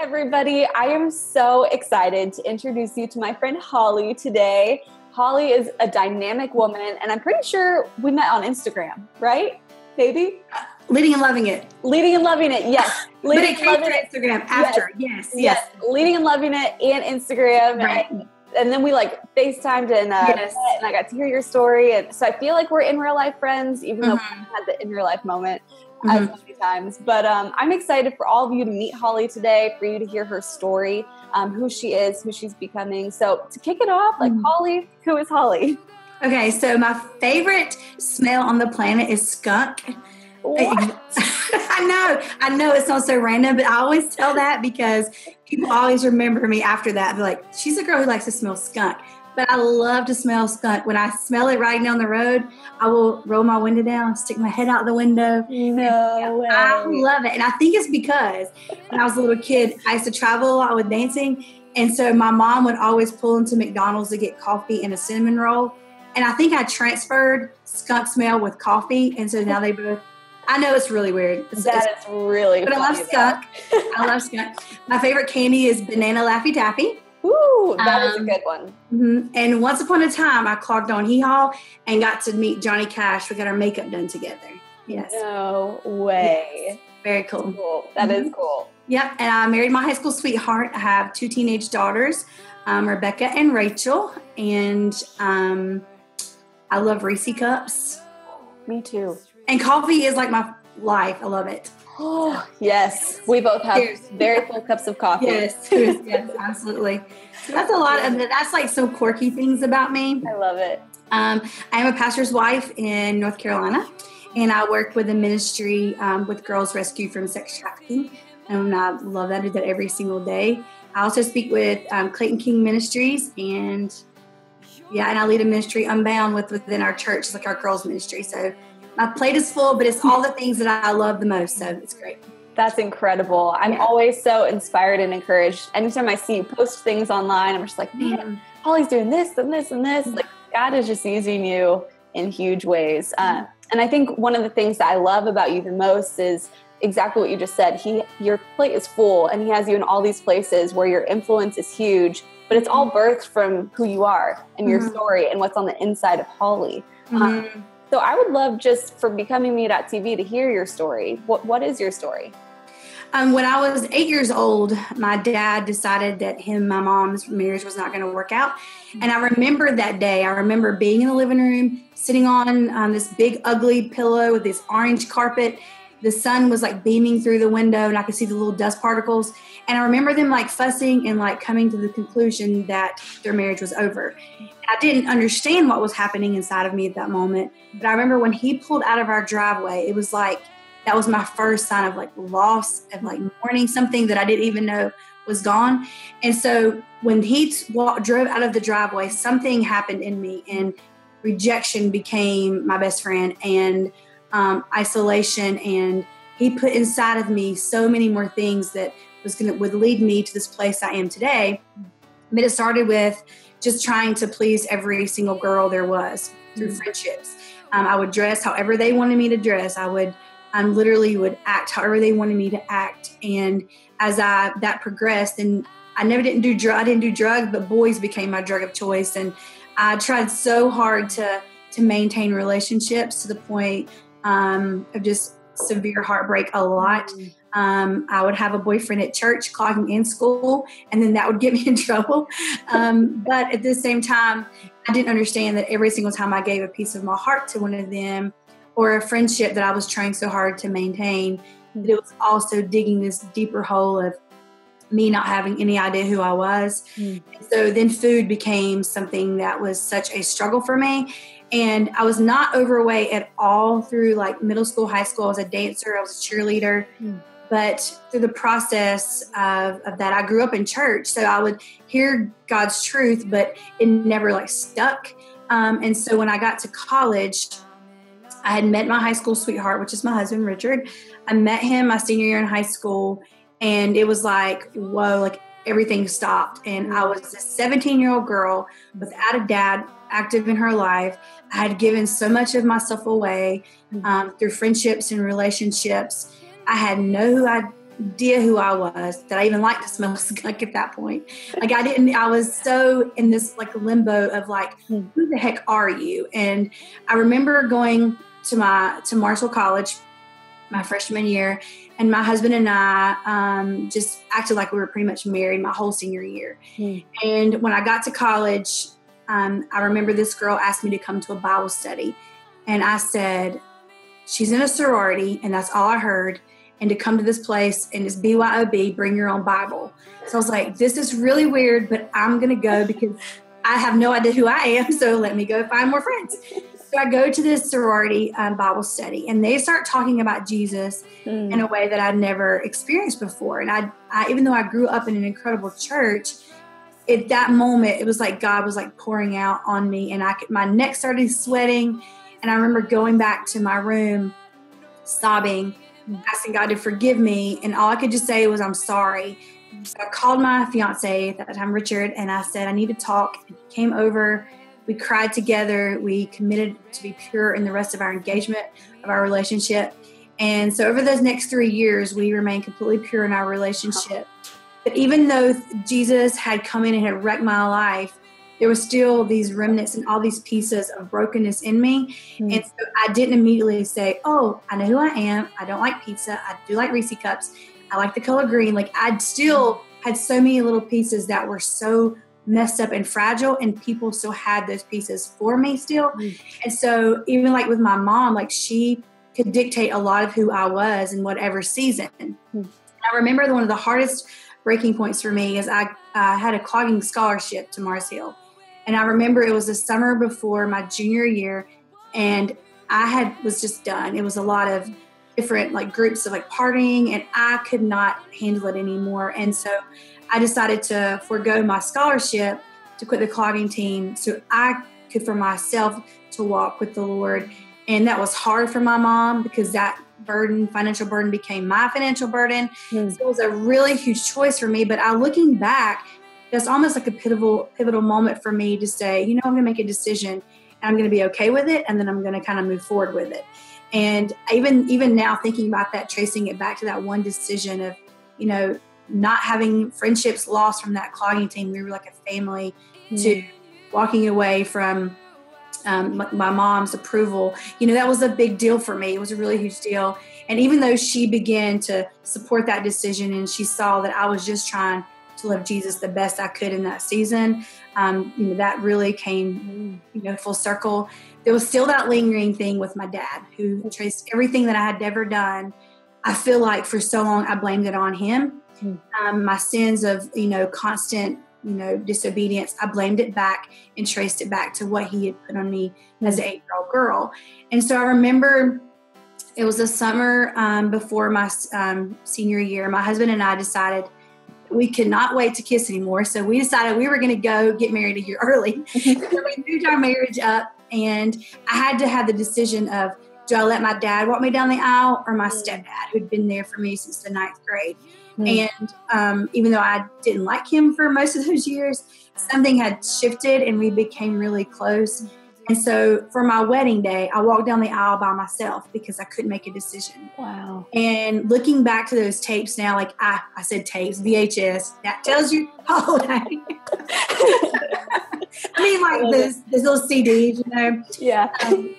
everybody. I am so excited to introduce you to my friend Holly today. Holly is a dynamic woman, and I'm pretty sure we met on Instagram, right? Maybe? Leading and loving it. Leading and loving it, yes. Leading but it came through Instagram after, yes. yes. yes. Leading and loving it and Instagram. Right. And, and then we like FaceTimed and, uh, yes. and I got to hear your story. And so I feel like we're in real life friends, even mm-hmm. though we had the in real life moment mm-hmm. as many times. But um, I'm excited for all of you to meet Holly today, for you to hear her story, um, who she is, who she's becoming. So to kick it off, like mm-hmm. Holly, who is Holly? Okay, so my favorite smell on the planet is skunk. I know, I know it sounds so random, but I always tell that because people always remember me after that. They're like, she's a girl who likes to smell skunk but I love to smell skunk. When I smell it riding down the road, I will roll my window down, stick my head out the window. No I love it. And I think it's because when I was a little kid, I used to travel a lot with dancing. And so my mom would always pull into McDonald's to get coffee and a cinnamon roll. And I think I transferred skunk smell with coffee. And so now they both I know it's really weird. It's, that it's, is really But I love skunk. I love skunk. My favorite candy is banana Laffy Taffy. Ooh, that um, is a um, good one. Mm-hmm. And once upon a time, I clogged on Hee Haw and got to meet Johnny Cash. We got our makeup done together. Yes. No way. Yes. Very cool. cool. That mm-hmm. is cool. Yep. And I married my high school sweetheart. I have two teenage daughters, um, Rebecca and Rachel. And um, I love Reese cups. Me too. And coffee is like my life. I love it. Oh, yes. We both have Cheers. very full cups of coffee. Yes, yes, absolutely. So that's a lot of that's like some quirky things about me. I love it. Um, I am a pastor's wife in North Carolina, and I work with a ministry um, with Girls rescued from Sex Trafficking. And I love that. I do that every single day. I also speak with um, Clayton King Ministries, and yeah, and I lead a ministry unbound with within our church, it's like our girls ministry. So my plate is full, but it's all the things that I love the most. So it's great. That's incredible. I'm yeah. always so inspired and encouraged. Anytime I see you post things online, I'm just like, man, mm-hmm. Holly's doing this and this and this. Like God is just using you in huge ways. Uh, and I think one of the things that I love about you the most is exactly what you just said. He, your plate is full, and he has you in all these places where your influence is huge. But it's all birthed from who you are and your mm-hmm. story and what's on the inside of Holly. Mm-hmm. Um, so I would love just for becoming me.tv to hear your story. What what is your story? Um, when I was eight years old, my dad decided that him my mom's marriage was not going to work out. And I remember that day. I remember being in the living room, sitting on um, this big, ugly pillow with this orange carpet. The sun was like beaming through the window, and I could see the little dust particles. And I remember them like fussing and like coming to the conclusion that their marriage was over. I didn't understand what was happening inside of me at that moment. But I remember when he pulled out of our driveway, it was like that was my first sign of like loss, of like mourning something that I didn't even know was gone. And so when he walked, drove out of the driveway, something happened in me, and rejection became my best friend, and um, isolation. And he put inside of me so many more things that was going to would lead me to this place I am today. But it started with just trying to please every single girl there was through mm-hmm. friendships. Um, I would dress however they wanted me to dress. I would, I um, literally would act however they wanted me to act. And as I that progressed, and I never didn't do drug, I didn't do drugs, but boys became my drug of choice. And I tried so hard to to maintain relationships to the point um, of just severe heartbreak a lot. Mm-hmm. Um, I would have a boyfriend at church clogging in school, and then that would get me in trouble. Um, but at the same time, I didn't understand that every single time I gave a piece of my heart to one of them or a friendship that I was trying so hard to maintain, that it was also digging this deeper hole of me not having any idea who I was. Mm. So then food became something that was such a struggle for me. And I was not overweight at all through like middle school, high school. I was a dancer, I was a cheerleader. Mm. But through the process of, of that, I grew up in church. So I would hear God's truth, but it never like stuck. Um, and so when I got to college, I had met my high school sweetheart, which is my husband, Richard. I met him my senior year in high school, and it was like, whoa, like everything stopped. And I was a 17 year old girl without a dad active in her life. I had given so much of myself away um, through friendships and relationships. I had no idea who I was, that I even liked to smell skunk at that point. Like I didn't, I was so in this like limbo of like, hmm. who the heck are you? And I remember going to my, to Mars Hill College my freshman year and my husband and I um, just acted like we were pretty much married my whole senior year. Mm. And when I got to college, um, I remember this girl asked me to come to a Bible study. And I said, She's in a sorority, and that's all I heard. And to come to this place and it's BYOB, bring your own Bible. So I was like, This is really weird, but I'm going to go because I have no idea who I am. So let me go find more friends. So I go to this sorority um, Bible study, and they start talking about Jesus mm. in a way that I'd never experienced before. And I, I, even though I grew up in an incredible church, at that moment, it was like God was like pouring out on me, and I could, my neck started sweating, and I remember going back to my room, sobbing, mm. asking God to forgive me, and all I could just say was, "I'm sorry." So I called my fiance at that time, Richard, and I said, "I need to talk." He came over we cried together. We committed to be pure in the rest of our engagement of our relationship. And so over those next three years, we remained completely pure in our relationship. But even though Jesus had come in and had wrecked my life, there was still these remnants and all these pieces of brokenness in me. Mm-hmm. And so I didn't immediately say, Oh, I know who I am. I don't like pizza. I do like Reese cups. I like the color green. Like I still had so many little pieces that were so messed up and fragile and people still had those pieces for me still. Mm. and so even like with my mom like she could dictate a lot of who i was in whatever season. Mm. i remember one of the hardest breaking points for me is i uh, had a clogging scholarship to mars hill. And i remember it was the summer before my junior year and i had was just done. It was a lot of different like groups of like partying and i could not handle it anymore. And so I decided to forego my scholarship to quit the clogging team so I could for myself to walk with the Lord. And that was hard for my mom because that burden, financial burden, became my financial burden. Mm. So it was a really huge choice for me. But I looking back, that's almost like a pivotal pivotal moment for me to say, you know, I'm gonna make a decision and I'm gonna be okay with it and then I'm gonna kind of move forward with it. And even even now thinking about that, tracing it back to that one decision of, you know, not having friendships lost from that clogging team. We were like a family mm-hmm. to walking away from um, my, my, mom's approval. You know, that was a big deal for me. It was a really huge deal. And even though she began to support that decision and she saw that I was just trying to love Jesus the best I could in that season, um, you know, that really came, you know, full circle. There was still that lingering thing with my dad who traced everything that I had ever done. I feel like for so long I blamed it on him um, my sins of you know constant you know disobedience i blamed it back and traced it back to what he had put on me as an eight year old girl. And so i remember it was the summer um, before my um, senior year my husband and i decided we could not wait to kiss anymore. So we decided we were going to go get married a year early. So we moved our marriage up and i had to have the decision of do i let my dad walk me down the aisle or my mm. stepdad who'd been there for me since the ninth grade Mm. And um, even though I didn't like him for most of those years, something had shifted and we became really close. And so for my wedding day, I walked down the aisle by myself because I couldn't make a decision. Wow. And looking back to those tapes now, like I, I said tapes, VHS, that tells you how old I am. I mean, like this, this little CDs, you know? Yeah. Um,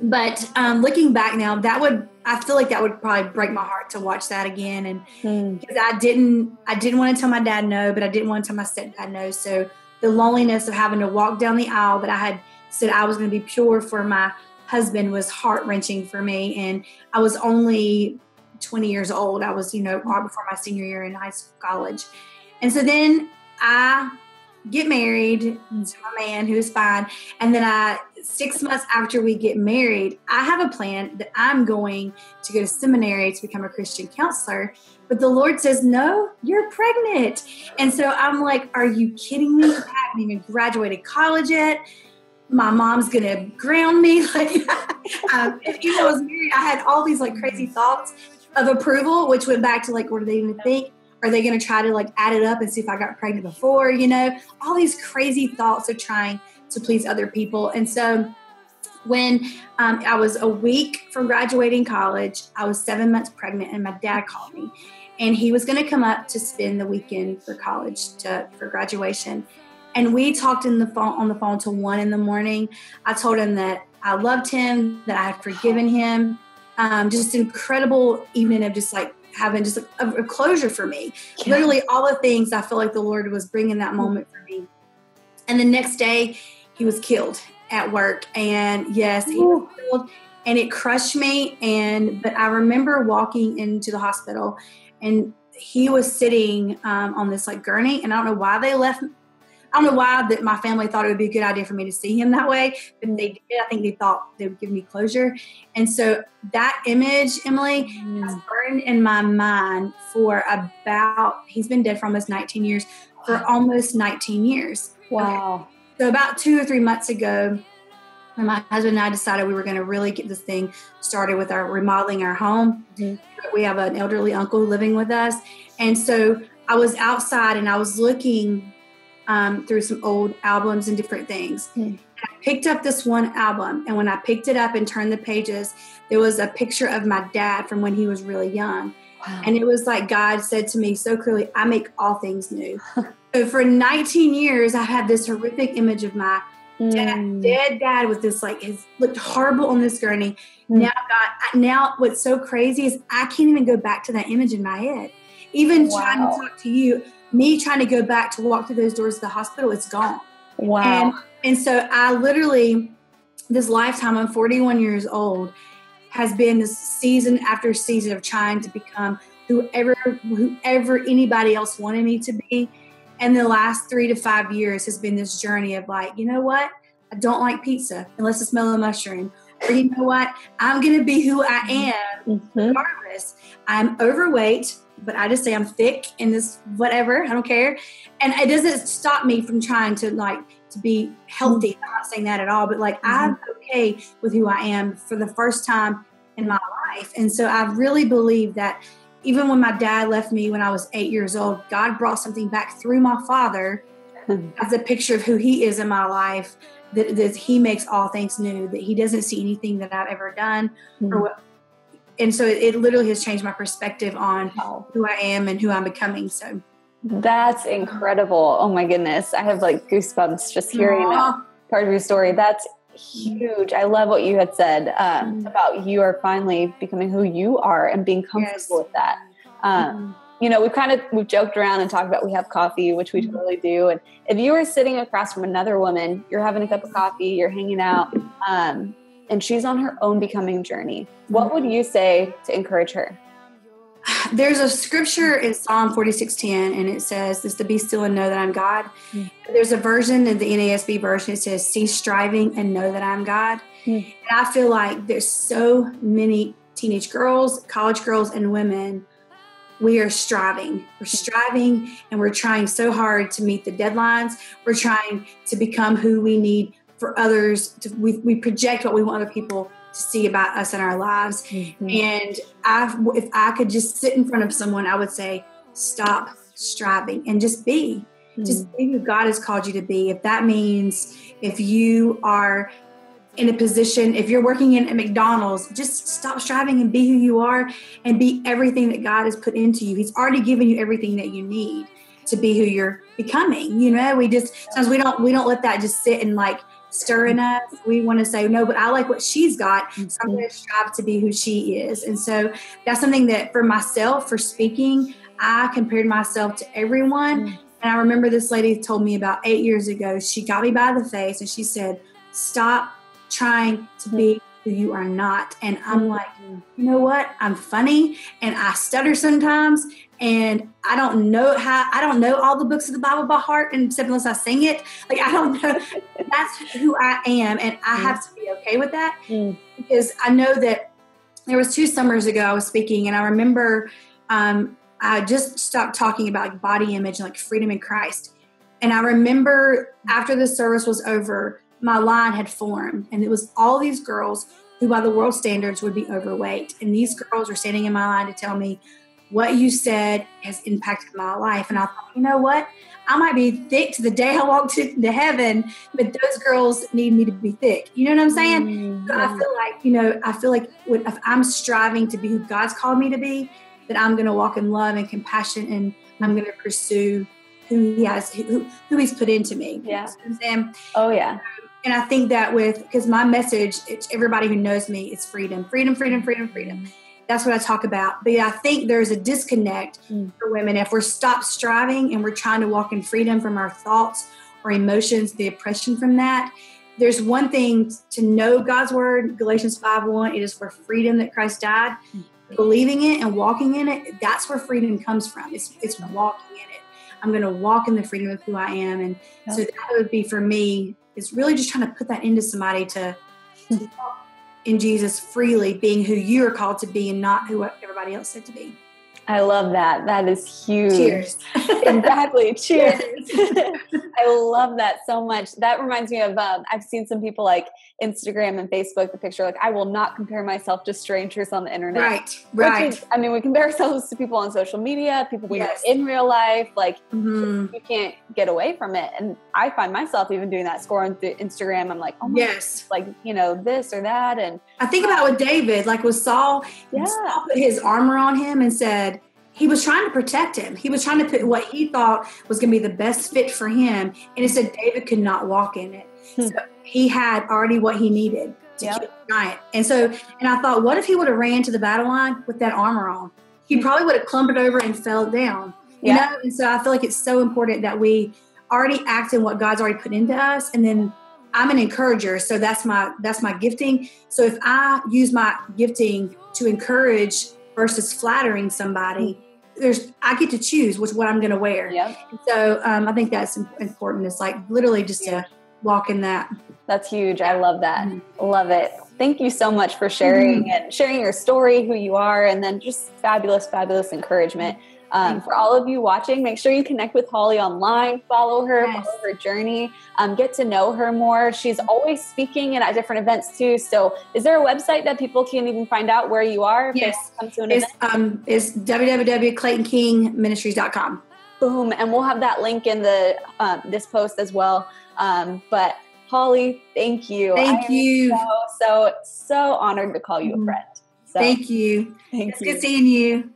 but um, looking back now, that would I feel like that would probably break my heart to watch that again, and because hmm. I didn't I didn't want to tell my dad no, but I didn't want to tell my stepdad no. So the loneliness of having to walk down the aisle that I had said I was going to be pure for my husband was heart wrenching for me, and I was only 20 years old. I was you know right before my senior year in high school college, and so then I get married to my man who's fine. And then I, six months after we get married, I have a plan that I'm going to go to seminary to become a Christian counselor. But the Lord says, no, you're pregnant. And so I'm like, are you kidding me? I haven't even graduated college yet. My mom's gonna ground me. Like, um, even I was married, I had all these like crazy thoughts of approval, which went back to like, what do they even think? Are they going to try to like add it up and see if I got pregnant before? You know, all these crazy thoughts of trying to please other people. And so when um, I was a week from graduating college, I was seven months pregnant, and my dad called me. and he was going to come up to spend the weekend for college to for graduation. And we talked in the phone on the phone till one in the morning. I told him that I loved him, that I had forgiven him. Um, just incredible evening of just like having just a, a closure for me. Yeah. Literally all the things I feel like the Lord was bringing that moment for me. And the next day, he was killed at work, and yes, he was killed, and it crushed me. And but I remember walking into the hospital, and he was sitting um, on this like gurney, and I don't know why they left I don't know why that my family thought it would be a good idea for me to see him that way, but they did. I think they thought they would give me closure. And so that image, Emily, mm. has burned in my mind for about, he's been dead for almost 19 years, for almost 19 years. Wow. Okay. So about two or three months ago, when my husband and I decided we were going to really get this thing started with our remodeling our home. Mm-hmm. We have an elderly uncle living with us. And so I was outside and I was looking um, through some old albums and different things. Mm. I picked up this one album, and when I picked it up and turned the pages, there was a picture of my dad from when he was really young. Wow. And it was like God said to me so clearly, I make all things new. so for 19 years, I had this horrific image of my dad, mm. dead dad with this like his looked horrible on this gurney. Mm. Now God, now what's so crazy is I can't even go back to that image in my head. Even wow. trying to talk to you, me trying to go back to walk through those doors of the hospital, it's gone. Wow. And, and so I literally, this lifetime, I'm 41 years old, has been this season after season of trying to become whoever whoever anybody else wanted me to be. And the last three to five years has been this journey of like, you know what? I don't like pizza unless it's smell of mushroom. Or you know what? I'm gonna be who I am mm-hmm. regardless. I'm overweight but I just say I'm thick and this whatever, I don't care. And it doesn't stop me from trying to like to be healthy. I'm not saying that at all, but like mm-hmm. I'm okay with who I am for the first time in my life. And so I really believe that even when my dad left me when I was eight years old, God brought something back through my father as a picture of who he is in my life. That, that he makes all things new, that he doesn't see anything that I've ever done mm-hmm. or what and so it, it literally has changed my perspective on who I am and who I'm becoming. So that's incredible. Oh my goodness. I have like goosebumps just hearing Aww. that part of your story. That's huge. I love what you had said um, mm. about you are finally becoming who you are and being comfortable yes. with that. Um, mm. You know, we've kind of we've joked around and talked about we have coffee, which we mm. totally do. And if you were sitting across from another woman, you're having a cup of coffee, you're hanging out, um, and she's on her own becoming journey. What would you say to encourage her? There's a scripture in Psalm 46:10 and it says this to be still and know that I'm God. Mm. There's a version in the NASB version it says cease striving and know that I'm God. Mm. And I feel like there's so many teenage girls, college girls and women we are striving. We're striving and we're trying so hard to meet the deadlines. We're trying to become who we need for others to, we, we project what we want other people to see about us in our lives. Mm-hmm. and i if i could just sit in front of someone i would say stop striving and just be. Mm-hmm. just be who god has called you to be. If that means if you are in a position if you're working in at mcdonald's just stop striving and be who you are and be everything that god has put into you. He's already given you everything that you need to be who you're becoming. You know we just sometimes we don't we don't let that just sit and like stirring us. We want to say, no, but I like what she's got. So I'm going to strive to be who she is. And so that's something that for myself, for speaking, I compared myself to everyone. Mm-hmm. And I remember this lady told me about eight years ago, she got me by the face and she said, stop trying to be who you are not. And I'm mm-hmm. like, you know what? I'm funny and I stutter sometimes and I don't know how I don't know all the books of the Bible by heart, and except unless I sing it. Like I don't know. That's who I am, and I mm. have to be okay with that mm. because I know that there was two summers ago I was speaking, and I remember um, I just stopped talking about like body image and like freedom in Christ, and I remember after the service was over, my line had formed, and it was all these girls who, by the world standards, would be overweight, and these girls were standing in my line to tell me what you said has impacted my life. And I thought, you know what? I might be thick to the day I walk to, to heaven, but those girls need me to be thick. You know what I'm saying? Mm-hmm. So I feel like, you know, I feel like if I'm striving to be who God's called me to be, that I'm going to walk in love and compassion and I'm going to pursue who he has, who, who he's put into me. Yeah. And, oh, yeah. And I think that with, because my message, it's everybody who knows me, it's freedom, freedom, freedom, freedom, freedom. That's what I talk about. But I think there's a disconnect mm. for women if we're stopped striving and we're trying to walk in freedom from our thoughts or emotions, the oppression from that. There's one thing to know God's word, Galatians 5 1, it is for freedom that Christ died. Mm. Believing it and walking in it, that's where freedom comes from. It's, it's walking in it. I'm going to walk in the freedom of who I am. And yep. so that would be for me, is really just trying to put that into somebody to, in Jesus freely, being who you are called to be and not who everybody else said to be. I love that. That is huge. Cheers. exactly. Cheers. I love that so much. That reminds me of um, I've seen some people like Instagram and Facebook, the picture like I will not compare myself to strangers on the internet. Right. Right. Is, I mean, we compare ourselves to people on social media, people we yes. know in real life. Like mm-hmm. you can't get away from it. And I find myself even doing that. Scoring through Instagram, I'm like, oh yes, God, like you know this or that. And I think about with David, like with Saul, yeah. Saul put his armor on him and said he was trying to protect him. He was trying to put what he thought was going to be the best fit for him. And it said David could not walk in it. Hmm. So he had already what he needed to yep. kill the giant. And so, and I thought, what if he would have ran to the battle line with that armor on? He hmm. probably would have clumped over and fell down. You yeah. know? And so I feel like it's so important that we already act in what God's already put into us. And then I'm an encourager. So that's my, that's my gifting. So if I use my gifting to encourage versus flattering somebody, hmm there's I get to choose which what I'm going to wear. Yep. So um, I think that's important. It's like literally just to walk in that. That's huge. I love that. Mm-hmm. Love it. Thank you so much for sharing mm-hmm. and sharing your story, who you are, and then just fabulous, fabulous encouragement. Um, for all of you watching, make sure you connect with Holly online, follow her, yes. follow her journey, um, get to know her more. She's always speaking and at different events too. So, is there a website that people can even find out where you are? yes, come to an it's, event? Um, it's www.claytonkingministries.com. Boom, and we'll have that link in the uh, this post as well. Um, but Holly, thank you. Thank you. So, so so honored to call you a mm-hmm. friend. So, thank you. Thank it's you. good seeing you.